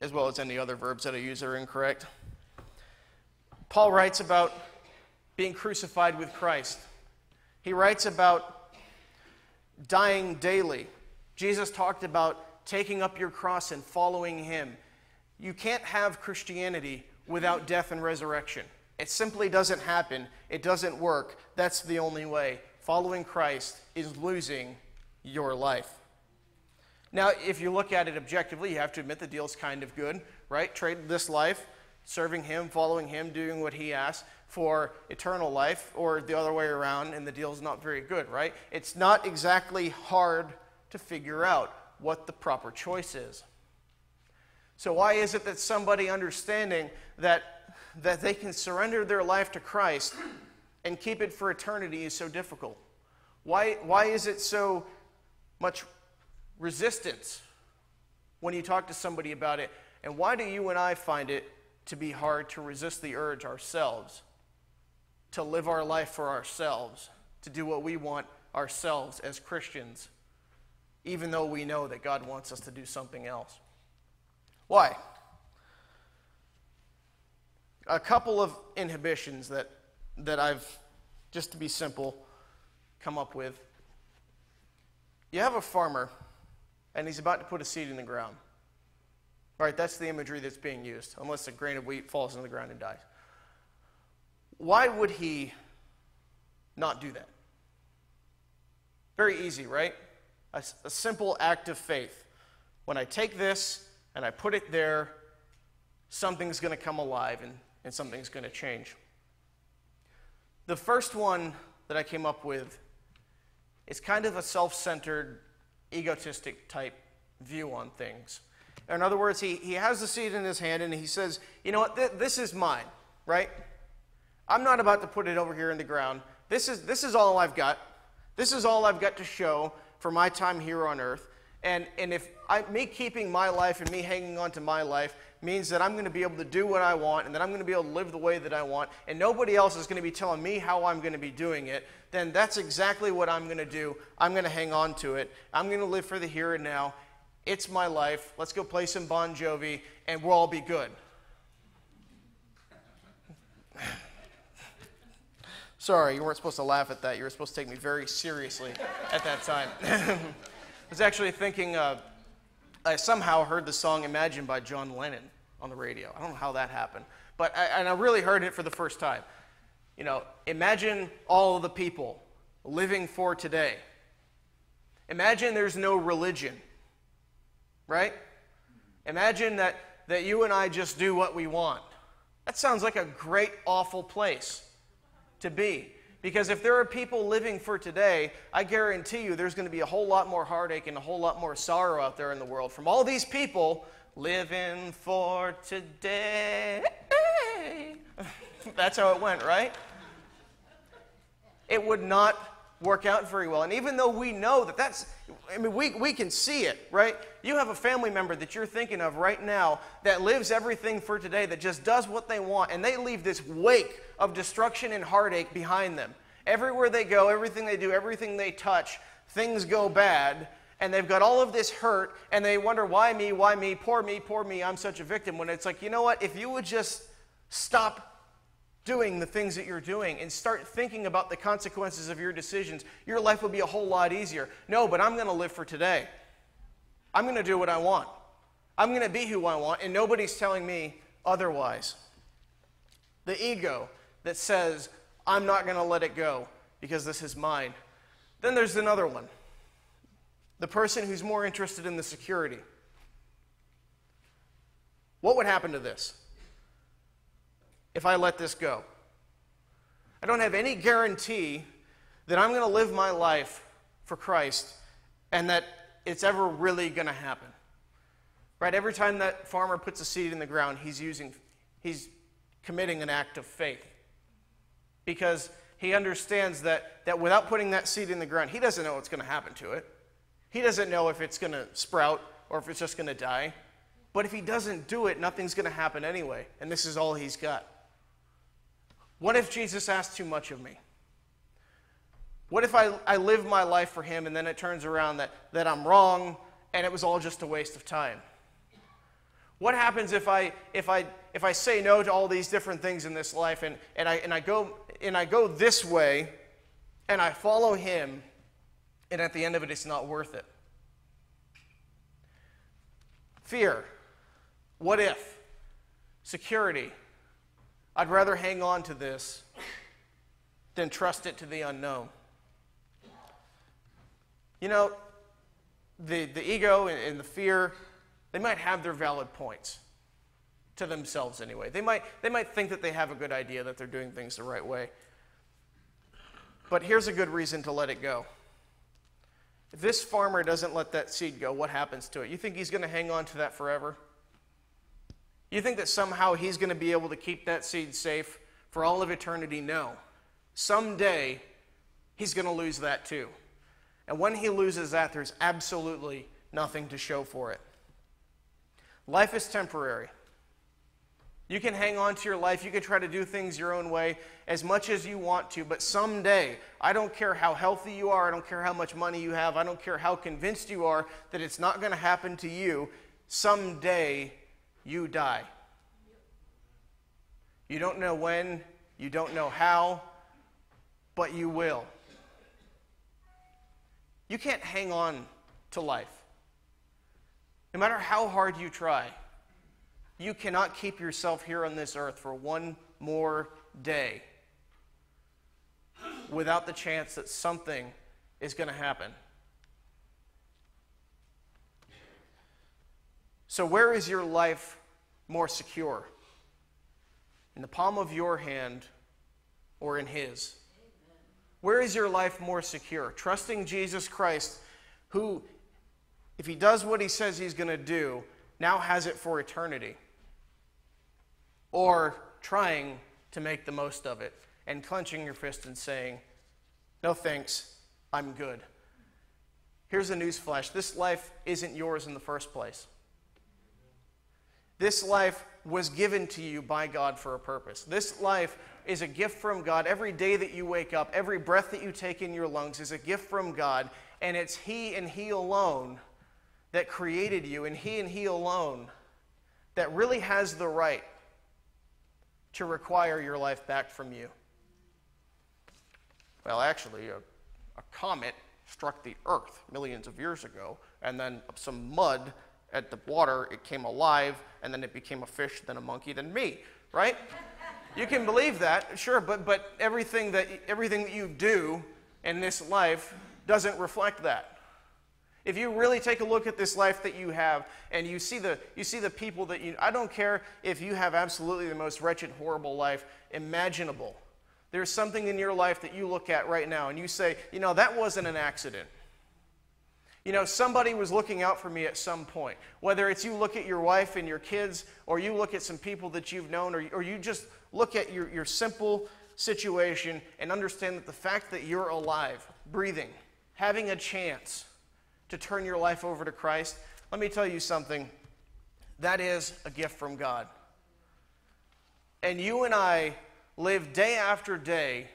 as well as any other verbs that I use are incorrect. Paul writes about being crucified with Christ. He writes about dying daily. Jesus talked about taking up your cross and following him. You can't have Christianity without death and resurrection. It simply doesn't happen. It doesn't work. That's the only way. Following Christ is losing your life. Now, if you look at it objectively, you have to admit the deal's kind of good, right? Trade this life, serving Him, following Him, doing what He asks for eternal life, or the other way around, and the deal's not very good, right? It's not exactly hard to figure out what the proper choice is. So, why is it that somebody understanding that, that they can surrender their life to Christ and keep it for eternity is so difficult? Why, why is it so much resistance when you talk to somebody about it? And why do you and I find it to be hard to resist the urge ourselves, to live our life for ourselves, to do what we want ourselves as Christians, even though we know that God wants us to do something else? Why? A couple of inhibitions that, that I've, just to be simple, come up with. You have a farmer and he's about to put a seed in the ground. All right, that's the imagery that's being used, unless a grain of wheat falls into the ground and dies. Why would he not do that? Very easy, right? A, a simple act of faith. When I take this and I put it there, something's going to come alive and, and something's going to change. The first one that I came up with is kind of a self centered, egotistic type view on things. In other words, he, he has the seed in his hand and he says, You know what? Th- this is mine, right? I'm not about to put it over here in the ground. This is, this is all I've got. This is all I've got to show for my time here on earth. And, and if I, me keeping my life and me hanging on to my life means that I'm going to be able to do what I want and that I'm going to be able to live the way that I want, and nobody else is going to be telling me how I'm going to be doing it, then that's exactly what I'm going to do. I'm going to hang on to it. I'm going to live for the here and now. It's my life. Let's go play some Bon Jovi, and we'll all be good. Sorry, you weren't supposed to laugh at that. You were supposed to take me very seriously at that time. *laughs* I was actually thinking, uh, I somehow heard the song Imagine by John Lennon on the radio. I don't know how that happened, but I, and I really heard it for the first time. You know, imagine all of the people living for today. Imagine there's no religion, right? Imagine that, that you and I just do what we want. That sounds like a great, awful place to be. Because if there are people living for today, I guarantee you there's going to be a whole lot more heartache and a whole lot more sorrow out there in the world from all these people living for today. *laughs* That's how it went, right? It would not work out very well. And even though we know that that's, I mean, we, we can see it, right? You have a family member that you're thinking of right now that lives everything for today, that just does what they want, and they leave this wake of destruction and heartache behind them. Everywhere they go, everything they do, everything they touch, things go bad, and they've got all of this hurt, and they wonder, why me, why me, poor me, poor me, I'm such a victim. When it's like, you know what, if you would just stop doing the things that you're doing and start thinking about the consequences of your decisions, your life will be a whole lot easier. No, but I'm going to live for today. I'm going to do what I want. I'm going to be who I want, and nobody's telling me otherwise. The ego that says, I'm not going to let it go because this is mine. Then there's another one the person who's more interested in the security. What would happen to this? if I let this go. I don't have any guarantee that I'm going to live my life for Christ and that it's ever really going to happen. Right? Every time that farmer puts a seed in the ground, he's using he's committing an act of faith. Because he understands that, that without putting that seed in the ground, he doesn't know what's going to happen to it. He doesn't know if it's going to sprout or if it's just going to die. But if he doesn't do it, nothing's going to happen anyway. And this is all he's got. What if Jesus asked too much of me? What if I, I live my life for him and then it turns around that, that I'm wrong and it was all just a waste of time? What happens if I, if I, if I say no to all these different things in this life and, and, I, and, I go, and I go this way and I follow him and at the end of it, it's not worth it? Fear. What if? Security. I'd rather hang on to this than trust it to the unknown. You know, the, the ego and, and the fear, they might have their valid points to themselves anyway. They might, they might think that they have a good idea, that they're doing things the right way. But here's a good reason to let it go. If this farmer doesn't let that seed go, what happens to it? You think he's going to hang on to that forever? You think that somehow he's going to be able to keep that seed safe for all of eternity? No. Someday, he's going to lose that too. And when he loses that, there's absolutely nothing to show for it. Life is temporary. You can hang on to your life. You can try to do things your own way as much as you want to. But someday, I don't care how healthy you are, I don't care how much money you have, I don't care how convinced you are that it's not going to happen to you. Someday, you die. You don't know when, you don't know how, but you will. You can't hang on to life. No matter how hard you try, you cannot keep yourself here on this earth for one more day without the chance that something is going to happen. So, where is your life more secure? In the palm of your hand or in His? Where is your life more secure? Trusting Jesus Christ, who, if He does what He says He's going to do, now has it for eternity. Or trying to make the most of it and clenching your fist and saying, No thanks, I'm good. Here's a newsflash this life isn't yours in the first place. This life was given to you by God for a purpose. This life is a gift from God. Every day that you wake up, every breath that you take in your lungs is a gift from God, and it's He and He alone that created you, and He and He alone that really has the right to require your life back from you. Well, actually, a, a comet struck the earth millions of years ago, and then some mud at the water, it came alive, and then it became a fish, then a monkey, then me, right? You can believe that, sure, but, but everything, that, everything that you do in this life doesn't reflect that. If you really take a look at this life that you have and you see the, you see the people that you, I don't care if you have absolutely the most wretched, horrible life imaginable. There's something in your life that you look at right now and you say, you know, that wasn't an accident. You know, somebody was looking out for me at some point. Whether it's you look at your wife and your kids, or you look at some people that you've known, or, or you just look at your, your simple situation and understand that the fact that you're alive, breathing, having a chance to turn your life over to Christ, let me tell you something. That is a gift from God. And you and I live day after day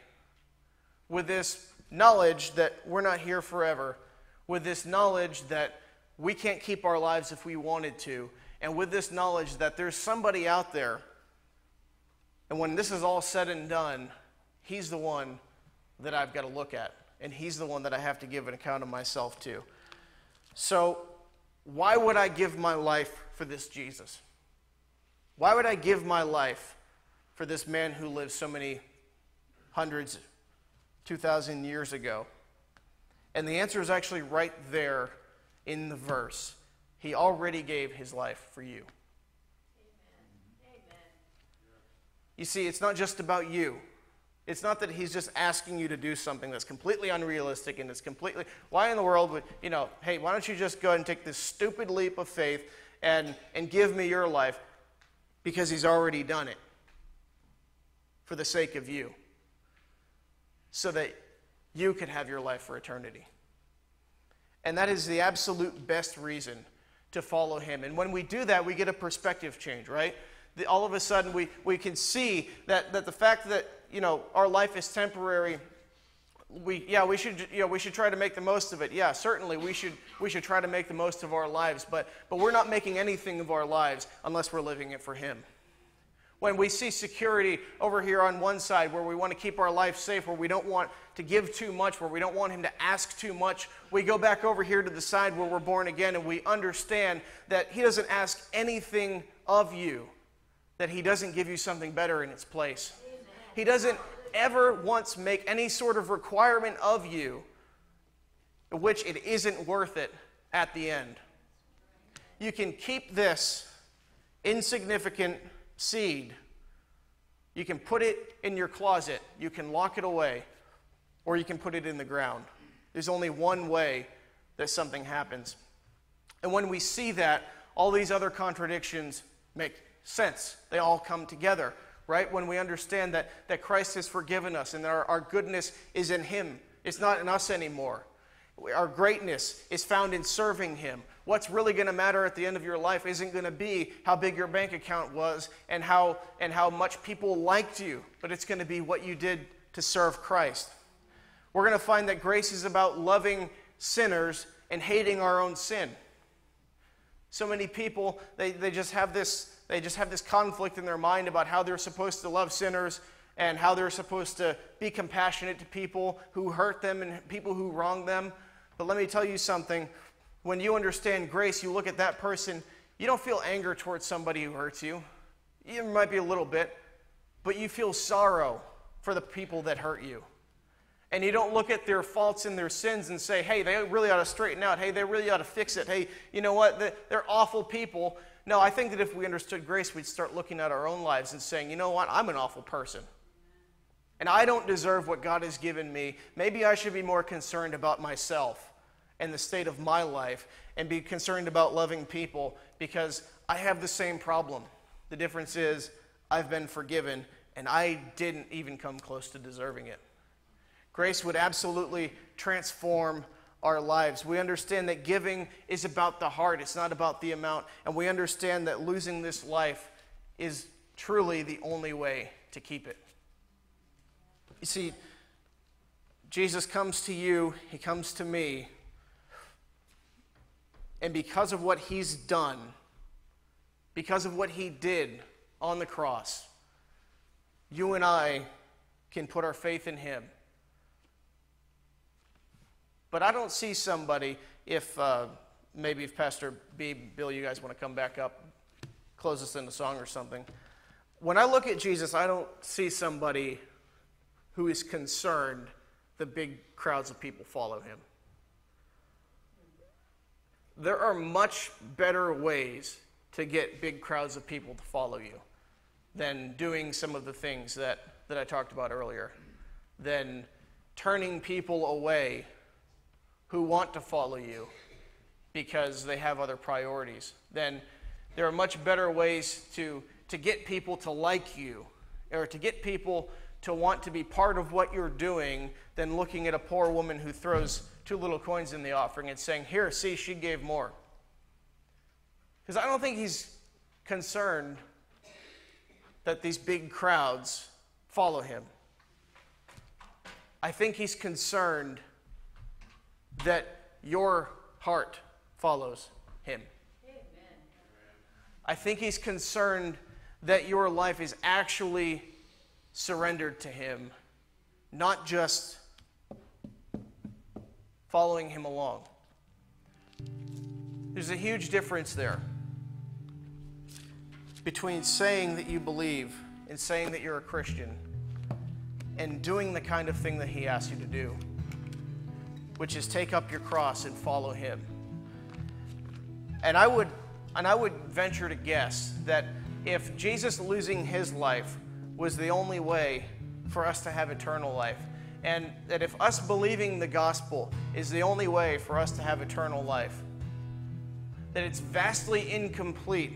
with this knowledge that we're not here forever, with this knowledge that we can't keep our lives if we wanted to, and with this knowledge that there's somebody out there, and when this is all said and done, he's the one that I've got to look at, and he's the one that I have to give an account of myself to. So, why would I give my life for this Jesus? Why would I give my life for this man who lived so many hundreds, 2,000 years ago? And the answer is actually right there in the verse. He already gave his life for you. Amen. You see, it's not just about you. It's not that he's just asking you to do something that's completely unrealistic and it's completely. Why in the world would, you know, hey, why don't you just go and take this stupid leap of faith and, and give me your life? Because he's already done it for the sake of you, so that you could have your life for eternity. And that is the absolute best reason to follow him. And when we do that, we get a perspective change, right? The, all of a sudden, we, we can see that, that the fact that, you know, our life is temporary we yeah we should you know we should try to make the most of it. Yeah certainly we should we should try to make the most of our lives but but we're not making anything of our lives unless we're living it for him. When we see security over here on one side where we want to keep our life safe, where we don't want to give too much, where we don't want Him to ask too much, we go back over here to the side where we're born again and we understand that He doesn't ask anything of you, that He doesn't give you something better in its place. He doesn't ever once make any sort of requirement of you which it isn't worth it at the end. You can keep this insignificant seed. You can put it in your closet, you can lock it away, or you can put it in the ground. There's only one way that something happens. And when we see that, all these other contradictions make sense. They all come together, right? When we understand that, that Christ has forgiven us and that our, our goodness is in Him, it's not in us anymore. Our greatness is found in serving Him. What's really going to matter at the end of your life isn't going to be how big your bank account was and how, and how much people liked you, but it's going to be what you did to serve Christ. We're going to find that grace is about loving sinners and hating our own sin. So many people, they, they, just have this, they just have this conflict in their mind about how they're supposed to love sinners and how they're supposed to be compassionate to people who hurt them and people who wrong them. But let me tell you something. When you understand grace, you look at that person, you don't feel anger towards somebody who hurts you. It might be a little bit, but you feel sorrow for the people that hurt you. And you don't look at their faults and their sins and say, hey, they really ought to straighten out. Hey, they really ought to fix it. Hey, you know what? They're awful people. No, I think that if we understood grace, we'd start looking at our own lives and saying, you know what, I'm an awful person. And I don't deserve what God has given me. Maybe I should be more concerned about myself and the state of my life and be concerned about loving people because I have the same problem. The difference is I've been forgiven and I didn't even come close to deserving it. Grace would absolutely transform our lives. We understand that giving is about the heart, it's not about the amount. And we understand that losing this life is truly the only way to keep it. You see, Jesus comes to you, he comes to me, and because of what he's done, because of what he did on the cross, you and I can put our faith in him. But I don't see somebody, if uh, maybe if Pastor B, Bill, you guys want to come back up, close us in a song or something. When I look at Jesus, I don't see somebody who is concerned the big crowds of people follow him. There are much better ways to get big crowds of people to follow you than doing some of the things that, that I talked about earlier, than turning people away who want to follow you because they have other priorities. Then there are much better ways to, to get people to like you or to get people to want to be part of what you're doing than looking at a poor woman who throws two little coins in the offering and saying, Here, see, she gave more. Because I don't think he's concerned that these big crowds follow him. I think he's concerned that your heart follows him. Amen. I think he's concerned that your life is actually surrendered to him, not just following him along. There's a huge difference there between saying that you believe and saying that you're a Christian and doing the kind of thing that he asks you to do which is take up your cross and follow him. And I would and I would venture to guess that if Jesus losing his life was the only way for us to have eternal life, and that if us believing the gospel is the only way for us to have eternal life, that it's vastly incomplete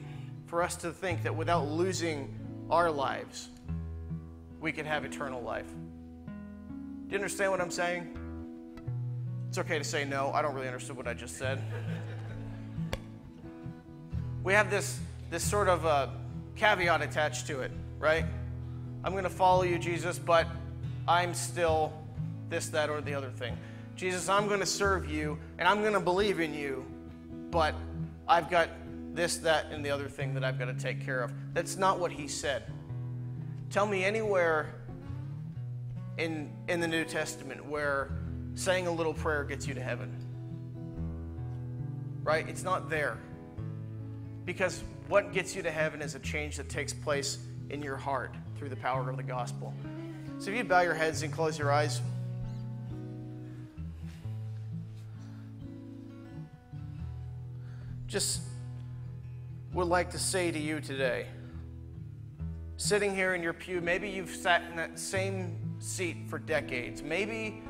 for us to think that without losing our lives, we can have eternal life. Do you understand what I'm saying? It's okay to say no. I don't really understand what I just said. we have this, this sort of uh, caveat attached to it, right? I'm going to follow you, Jesus, but I'm still this, that, or the other thing. Jesus, I'm going to serve you and I'm going to believe in you, but I've got this, that, and the other thing that I've got to take care of. That's not what he said. Tell me anywhere in, in the New Testament where saying a little prayer gets you to heaven. Right? It's not there. Because what gets you to heaven is a change that takes place in your heart through the power of the gospel. So if you bow your heads and close your eyes. Just would like to say to you today, sitting here in your pew, maybe you've sat in that same seat for decades. Maybe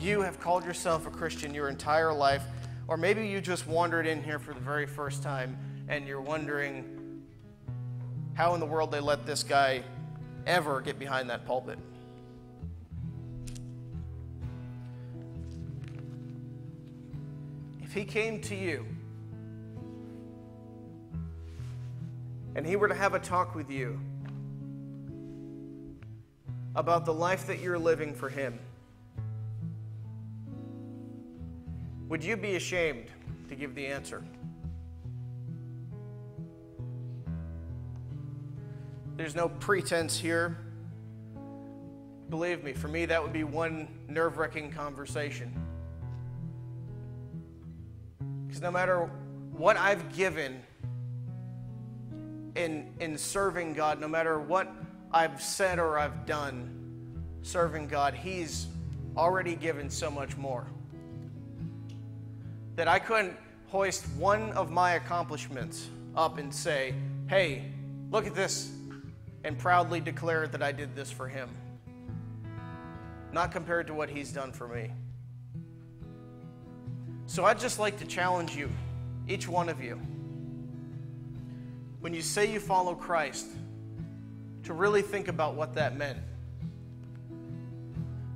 you have called yourself a Christian your entire life, or maybe you just wandered in here for the very first time and you're wondering how in the world they let this guy ever get behind that pulpit. If he came to you and he were to have a talk with you about the life that you're living for him, Would you be ashamed to give the answer? There's no pretense here. Believe me, for me, that would be one nerve wracking conversation. Because no matter what I've given in, in serving God, no matter what I've said or I've done serving God, He's already given so much more that I couldn't hoist one of my accomplishments up and say, hey, look at this, and proudly declare that I did this for him. Not compared to what he's done for me. So I'd just like to challenge you, each one of you, when you say you follow Christ, to really think about what that meant.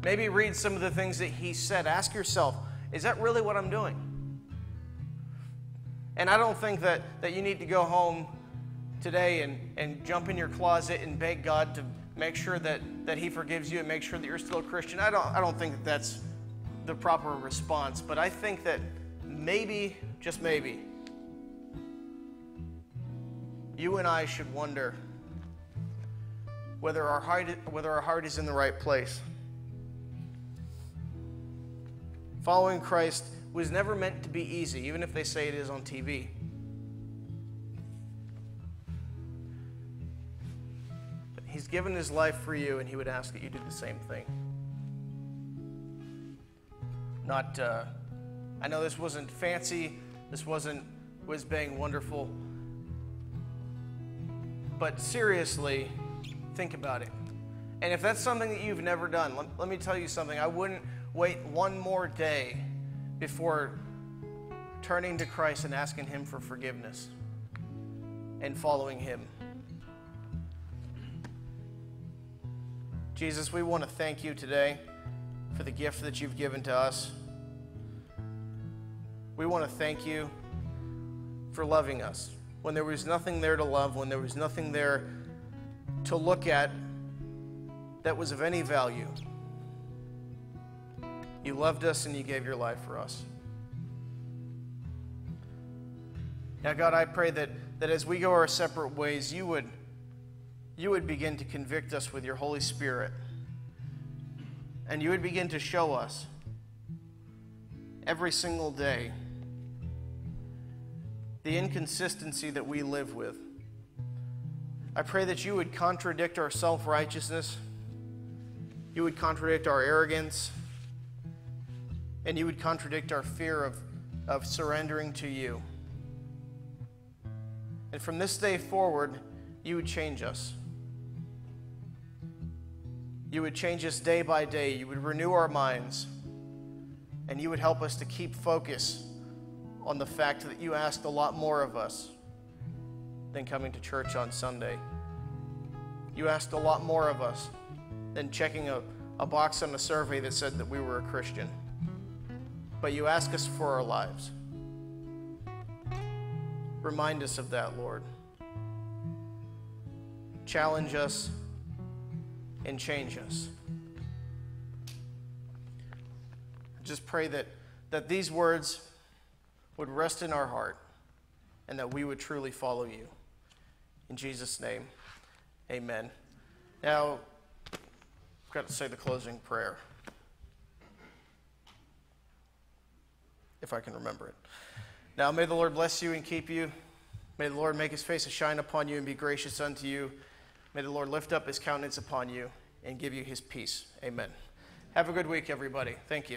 Maybe read some of the things that he said. Ask yourself, is that really what I'm doing? And I don't think that, that you need to go home today and, and jump in your closet and beg God to make sure that, that He forgives you and make sure that you're still a Christian. I don't, I don't think that that's the proper response, but I think that maybe, just maybe, you and I should wonder whether our heart, whether our heart is in the right place. Following Christ was never meant to be easy, even if they say it is on TV. But he's given his life for you, and he would ask that you do the same thing. Not, uh, I know this wasn't fancy, this wasn't whiz bang wonderful, but seriously, think about it. And if that's something that you've never done, let, let me tell you something. I wouldn't wait one more day before turning to Christ and asking Him for forgiveness and following Him. Jesus, we want to thank you today for the gift that you've given to us. We want to thank you for loving us when there was nothing there to love, when there was nothing there to look at that was of any value. You loved us and you gave your life for us. Now, God, I pray that, that as we go our separate ways, you would, you would begin to convict us with your Holy Spirit. And you would begin to show us every single day the inconsistency that we live with. I pray that you would contradict our self righteousness, you would contradict our arrogance and you would contradict our fear of, of surrendering to you. And from this day forward, you would change us. You would change us day by day. You would renew our minds. And you would help us to keep focus on the fact that you asked a lot more of us than coming to church on Sunday. You asked a lot more of us than checking a, a box on a survey that said that we were a Christian but you ask us for our lives. Remind us of that, Lord. Challenge us and change us. I just pray that, that these words would rest in our heart and that we would truly follow you. In Jesus' name, amen. Now, I've got to say the closing prayer. If I can remember it. Now may the Lord bless you and keep you. May the Lord make his face to shine upon you and be gracious unto you. May the Lord lift up his countenance upon you and give you his peace. Amen. Have a good week, everybody. Thank you.